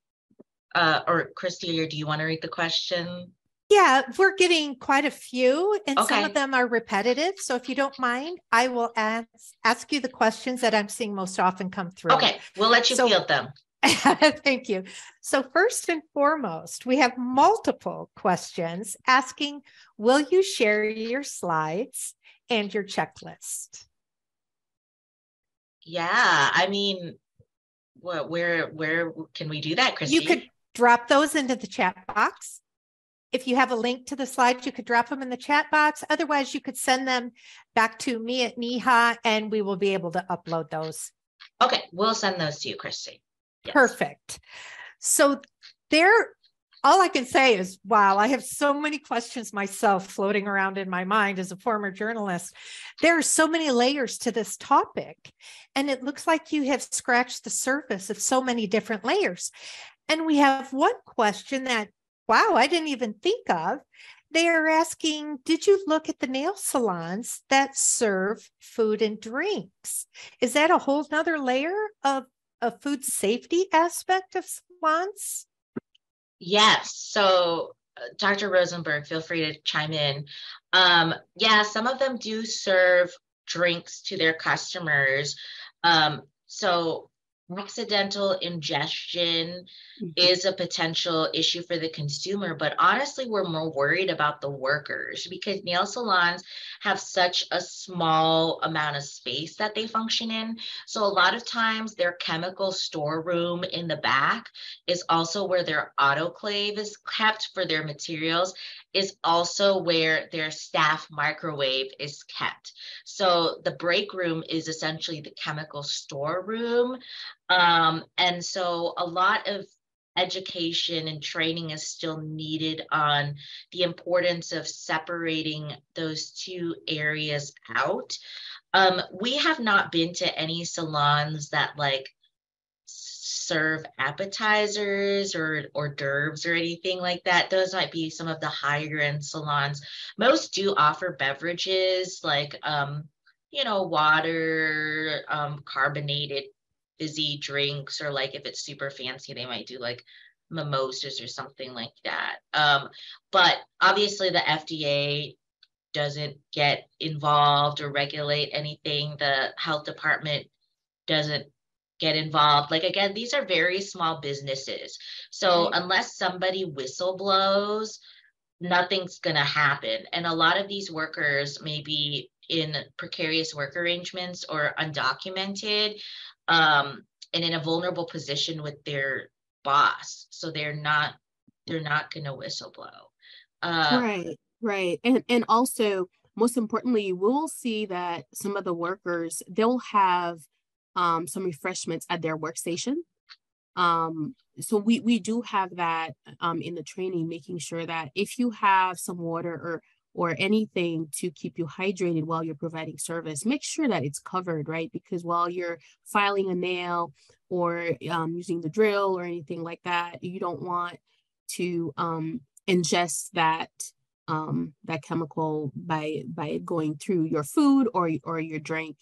uh, or Kristie, or do you want to read the question? Yeah, we're getting quite a few, and okay. some of them are repetitive. So if you don't mind, I will ask ask you the questions that I'm seeing most often come through. Okay, we'll let you so, field them. Thank you. So, first and foremost, we have multiple questions asking Will you share your slides and your checklist? Yeah, I mean, where, where, where can we do that, Kristie? You could drop those into the chat box. If you have a link to the slides, you could drop them in the chat box. Otherwise, you could send them back to me at NEHA and we will be able to upload those. Okay, we'll send those to you, Kristie. Yes. Perfect. So there, all I can say is, wow, I have so many questions myself floating around in my mind as a former journalist. There are so many layers to this topic. And it looks like you have scratched the surface of so many different layers. And we have one question that, wow, I didn't even think of. They are asking, did you look at the nail salons that serve food and drinks? Is that a whole nother layer of a food safety aspect of salons? Yes. So, uh, Dr. Rosemberg, feel free to chime in. Um, yeah, some of them do serve drinks to their customers. Um, so, accidental ingestion mm-hmm. is a potential issue for the consumer but honestly we're more worried about the workers because nail salons have such a small amount of space that they function in so a lot of times their chemical storeroom in the back is also where their autoclave is kept for their materials is also where their staff microwave is kept. So the break room is essentially the chemical storeroom. Um, and so a lot of education and training is still needed on the importance of separating those two areas out. Um, we have not been to any salons that like serve appetizers or hors d'oeuvres or anything like that. Those might be some of the higher end salons. Most do offer beverages like, um, you know, water, um, carbonated fizzy drinks, or like if it's super fancy, they might do like mimosas or something like that. Um, but obviously, the FDA doesn't get involved or regulate anything. The health department doesn't get involved. Like again, these are very small businesses. So unless somebody whistleblows, nothing's going to happen. And a lot of these workers may be in precarious work arrangements or undocumented um, and in a vulnerable position with their boss. So they're not they're not going to whistleblow. Uh, right, right, and and also most importantly, we'll see that some of the workers they'll have um, some refreshments at their workstation. Um, so we we do have that um, in the training, making sure that if you have some water or or anything to keep you hydrated while you're providing service, make sure that it's covered, right? Because while you're filing a nail or um, using the drill or anything like that, you don't want to um, ingest that um, that chemical by by going through your food or or your drink.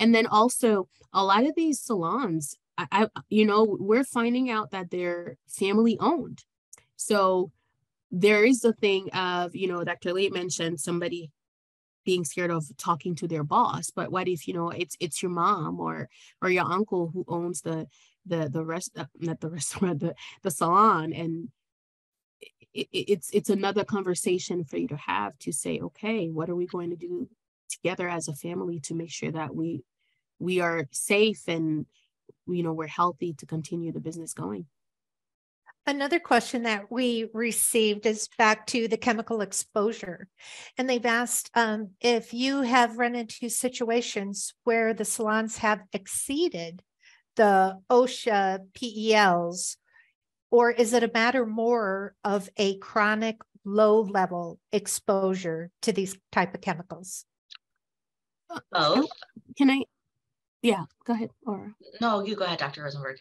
And then also a lot of these salons, I, I you know, we're finding out that they're family owned. So there is a thing of, you know, Dr. Le mentioned somebody being scared of talking to their boss but what if you know it's it's your mom or or your uncle who owns the the the rest uh, not the restaurant the the salon and it, it's it's another conversation for you to have to say okay what are we going to do together as a family to make sure that we we are safe and you know we're healthy to continue the business going Another question that we received is back to the chemical exposure. And they've asked um, if you have run into situations where the salons have exceeded the OSHA PELs, or is it a matter more of a chronic low level exposure to these type of chemicals? Both. Can I yeah, go ahead, Or No, you go ahead, Dr. Rosemberg.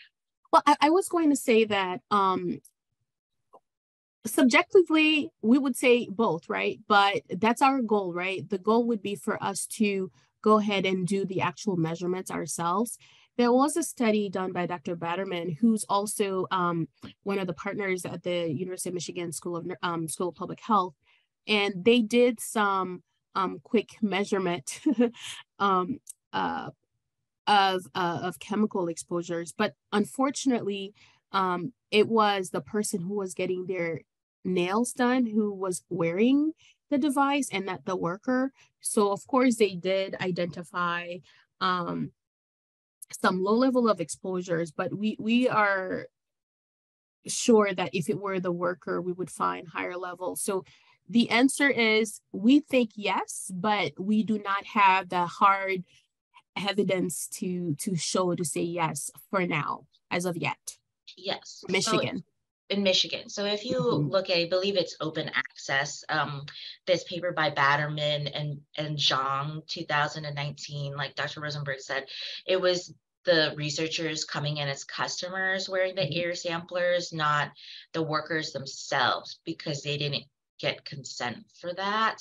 Well, I, I was going to say that um, subjectively, we would say both, right? But that's our goal, right? The goal would be for us to go ahead and do the actual measurements ourselves. There was a study done by Dr. Batterman, who's also um, one of the partners at the University of Michigan School of um, School of Public Health, and they did some um, quick measurement um, uh, of uh, of chemical exposures, but unfortunately, um, it was the person who was getting their nails done who was wearing the device and not the worker. So of course they did identify um, some low level of exposures, but we we are sure that if it were the worker, we would find higher levels. So the answer is we think yes, but we do not have the hard evidence to to show to say yes for now as of yet. Yes. Michigan. So in Michigan. So if you mm-hmm. look at, I believe it's open access, um, this paper by Batterman and, and Zhang 2019, like Dr. Rosemberg said, it was the researchers coming in as customers wearing the mm-hmm. air samplers, not the workers themselves, because they didn't get consent for that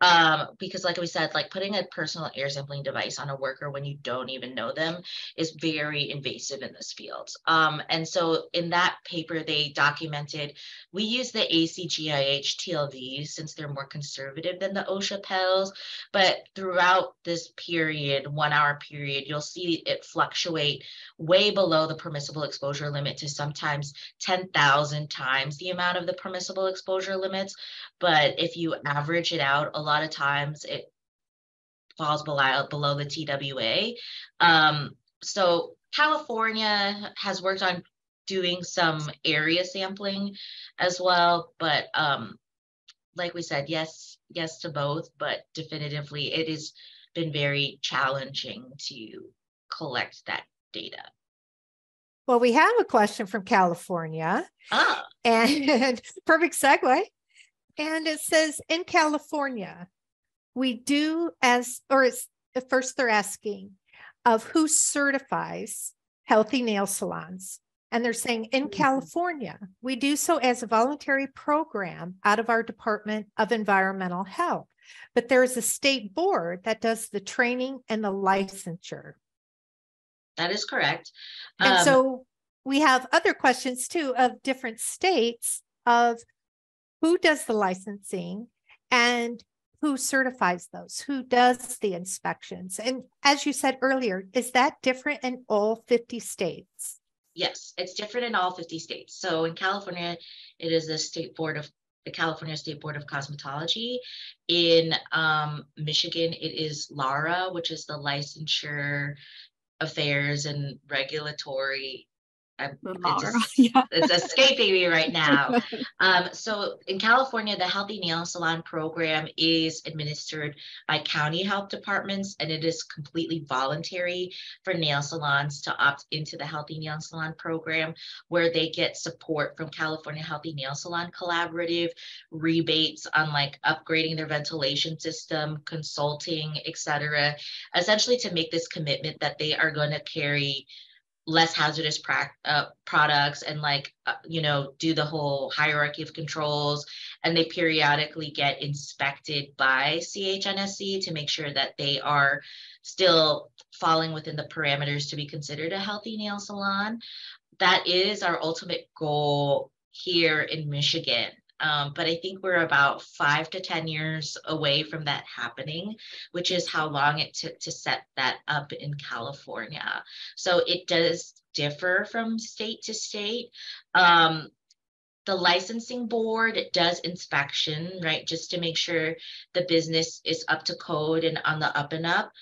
um, because like we said, like putting a personal air sampling device on a worker when you don't even know them is very invasive in this field. Um, and so in that paper, they documented, we use the ACGIH TLVs since they're more conservative than the OSHA PELs, but throughout this period, one hour period, you'll see it fluctuate way below the permissible exposure limit to sometimes 10,000 times the amount of the permissible exposure limits. But if you average it out, a lot of times it falls below below the TWA. Um, so California has worked on doing some area sampling as well, but um, like we said, yes, yes to both, but definitively it has been very challenging to collect that data. Well, we have a question from California. Ah. And perfect segue. And it says in California, we do as, or it's first they're asking of who certifies healthy nail salons. And they're saying in mm-hmm. California, we do so as a voluntary program out of our Department of Environmental Health. But there is a state board that does the training and the licensure. That is correct. And um, so we have other questions too of different states of who does the licensing and who certifies those who does the inspections. And as you said earlier is that different in all 50 states? Yes it's different in all 50 states. So in california it is the state board of the california state board of cosmetology. In um, michigan it is lara which is the licensure affairs and regulatory It's, yeah. it's escaping me right now. Um, so in California, the Healthy Nail Salon program is administered by county health departments, and it is completely voluntary for nail salons to opt into the Healthy Nail Salon program, where they get support from California Healthy Nail Salon Collaborative, rebates on like upgrading their ventilation system, consulting, etc. Essentially, to make this commitment that they are going to carry less hazardous pra- uh, products and like uh, you know do the whole hierarchy of controls. And they periodically get inspected by CHNSC to make sure that they are still falling within the parameters to be considered a healthy nail salon. That is our ultimate goal here in Michigan um, but I think we're about five to 10 years away from that happening, which is how long it took to set that up in California. So it does differ from state to state. Um, the licensing board does inspection, right, just to make sure the business is up to code and on the up and up.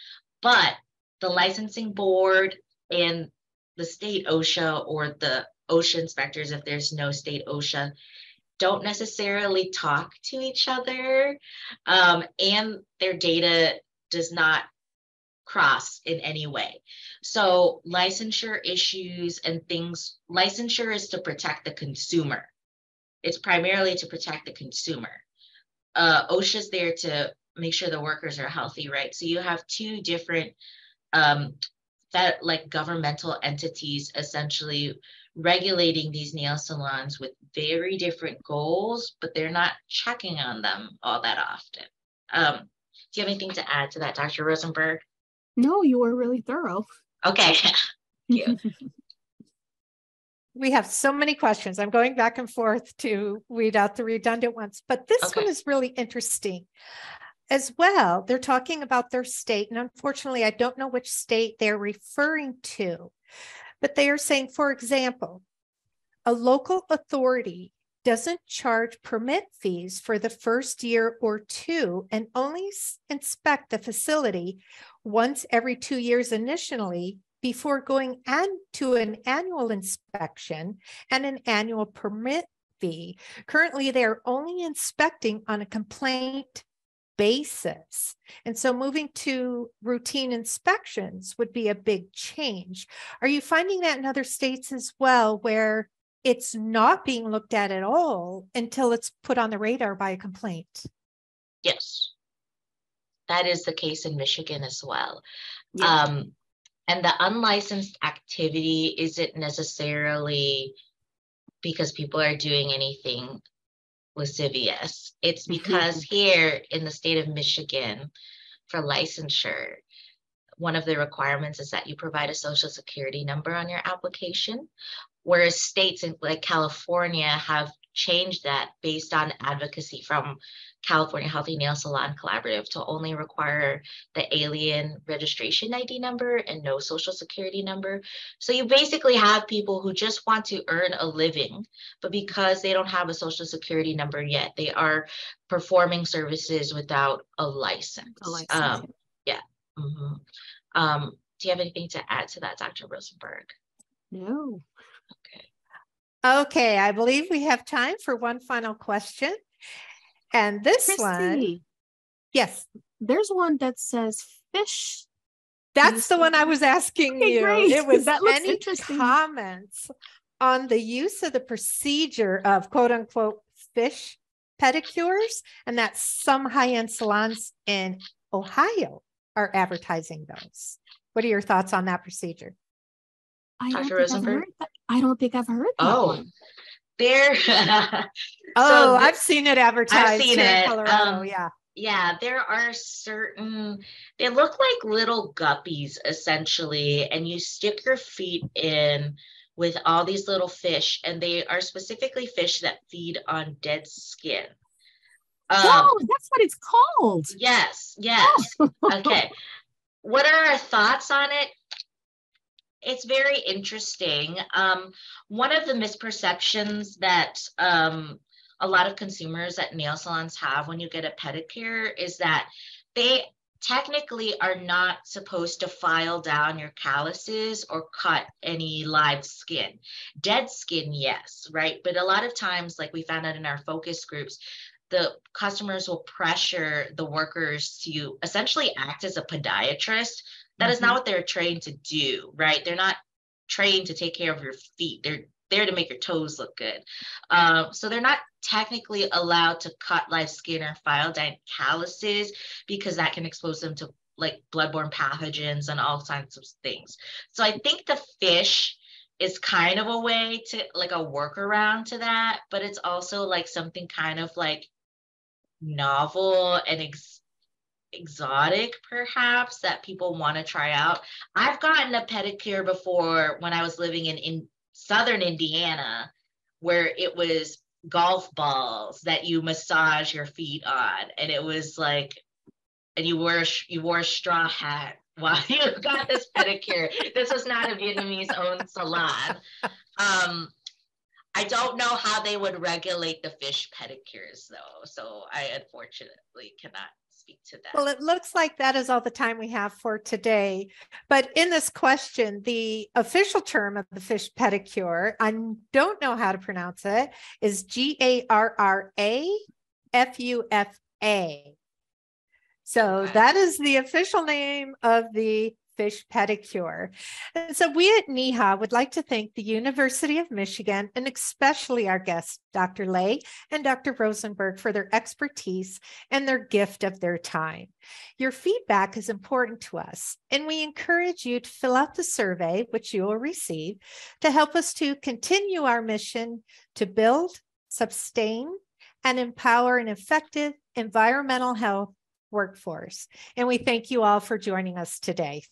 But the licensing board and the state OSHA or the OSHA inspectors, if there's no state OSHA, don't necessarily talk to each other um, and their data does not cross in any way. So licensure issues and things, licensure is to protect the consumer. It's primarily to protect the consumer. Uh, OSHA's there to make sure the workers are healthy, right? So you have two different um, that like governmental entities essentially regulating these nail salons with very different goals, but they're not checking on them all that often. Um, do you have anything to add to that, Dr. Rosemberg? No, you were really thorough. Okay. you. we have so many questions. I'm going back and forth to weed out the redundant ones, but this Okay. one is really interesting as well. They're talking about their state, and unfortunately, I don't know which state they're referring to, but they are saying, for example, a local authority doesn't charge permit fees for the first year or two and only inspect the facility once every two years initially before going on to an annual inspection and an annual permit fee. Currently, they are only inspecting on a complaint basis. And so moving to routine inspections would be a big change. Are you finding that in other states as well, where it's not being looked at at all until it's put on the radar by a complaint? Yes. That is the case in Michigan as well. Yeah. Um, and the unlicensed activity isn't necessarily because people are doing anything lascivious. It's mm-hmm. because here in the state of Michigan, for licensure, one of the requirements is that you provide a social security number on your application. Whereas states like California have changed that based on advocacy from California Healthy Nail Salon Collaborative to only require the alien registration ID number and no social security number. So you basically have people who just want to earn a living, but because they don't have a social security number yet, they are performing services without a license. A license, Um, yeah. mhm. Um, do you have anything to add to that, Dr. Rosemberg? No. Okay. Okay, I believe we have time for one final question. And this one, yes, there's one that says fish. That's the one I was asking Okay, you. great. It was That looks any interesting. comments on the use of the procedure of quote unquote fish pedicures and that some high-end salons in Ohio are advertising those. What are your thoughts on that procedure? I don't, Dr. think I've heard that. I don't think I've heard that Oh, one. There. Oh, I've seen it advertised seen here in it, Colorado. um, yeah. Yeah, there are certain, they look like little guppies essentially, and you stick your feet in with all these little fish, and they are specifically fish that feed on dead skin. Um, oh, that's what it's called. yes, yes. Okay. What are our thoughts on it? It's very interesting. Um, one of the misperceptions that um, a lot of consumers at nail salons have when you get a pedicure is that they technically are not supposed to file down your calluses or cut any live skin. Dead skin, yes, right? But a lot of times, like we found out in our focus groups, the customers will pressure the workers to essentially act as a podiatrist. That is not what they're trained to do, right? They're not trained to take care of your feet. They're there to make your toes look good. Um, so they're not technically allowed to cut live skin or file down calluses because that can expose them to like bloodborne pathogens and all kinds of things. So I think the fish is kind of a way to like a workaround to that, but it's also like something kind of like novel and ex- exotic perhaps that people want to try out. I've gotten a pedicure before when I was living in, in southern Indiana where it was golf balls that you massage your feet on and it was like and you wore a you wore a straw hat while you got this pedicure. this was not a Vietnamese owned salon. Um I don't know how they would regulate the fish pedicures though, so I unfortunately cannot speak to that. Well, it looks like that is all the time we have for today. But in this question, the official term of the fish pedicure, I don't know how to pronounce it, is G A R R A F U F A. So that is the official name of the fish pedicure. And so we at NEHA would like to thank the University of Michigan and especially our guests, Dr. Le and Dr. Rosemberg, for their expertise and their gift of their time. Your feedback is important to us, and we encourage you to fill out the survey, which you will receive, to help us to continue our mission to build, sustain, and empower an effective environmental health workforce. And we thank you all for joining us today.